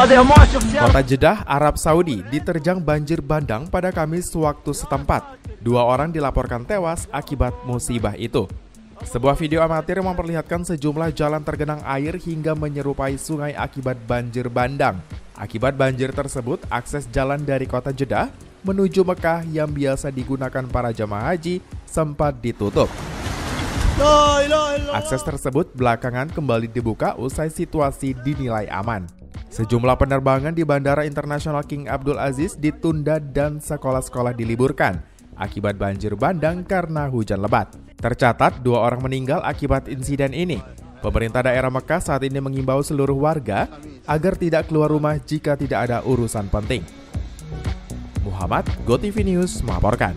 Kota Jeddah, Arab Saudi diterjang banjir bandang pada Kamis waktu setempat. Dua orang dilaporkan tewas akibat musibah itu. Sebuah video amatir memperlihatkan sejumlah jalan tergenang air hingga menyerupai sungai akibat banjir bandang. Akibat banjir tersebut, akses jalan dari kota Jeddah menuju Mekah yang biasa digunakan para jamaah haji sempat ditutup. Akses tersebut belakangan kembali dibuka usai situasi dinilai aman. Sejumlah penerbangan di Bandara Internasional King Abdul Aziz ditunda dan sekolah-sekolah diliburkan akibat banjir bandang karena hujan lebat. Tercatat dua orang meninggal akibat insiden ini. Pemerintah daerah Mekah saat ini mengimbau seluruh warga agar tidak keluar rumah jika tidak ada urusan penting. Muhammad, GoTV News melaporkan.